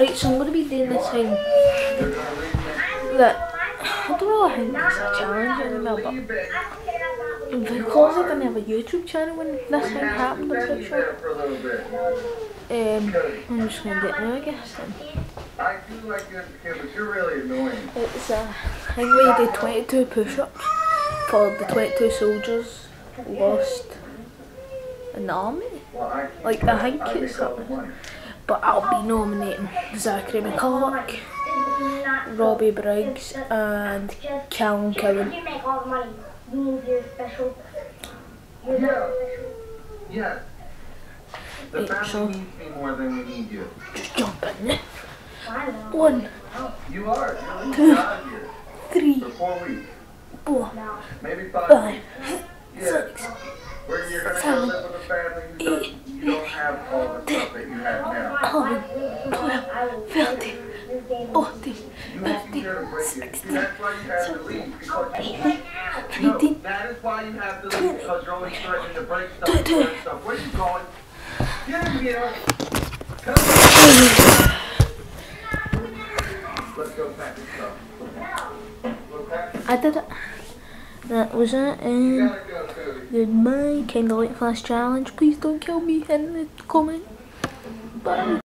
Right, so I'm going to be doing this thing that I don't really think it's a challenge anymore, but because I didn't have a YouTube channel when this thing happened, I'm pretty sure. Um, I'm just going to it now, I guess. Then. I. It's a thing where you do 22 push-ups for the 22 soldiers lost the army. Like, I think it's something. But I'll be nominating Zachary McCulloch, Robbie Briggs, and Callum Cowan. You make all the money. You need your special. Yeah. yeah. The Wait, so- needs me more than we need you. Just jump in there. I. One, You are. You're leaving out of here three, for four weeks, four, maybe five. five, here. Come on. Let's go pack this stuff. We'll pack. I did it. That was it. And goodbye. Kinda like fast challenge. Please don't kill me in the comment. Bye.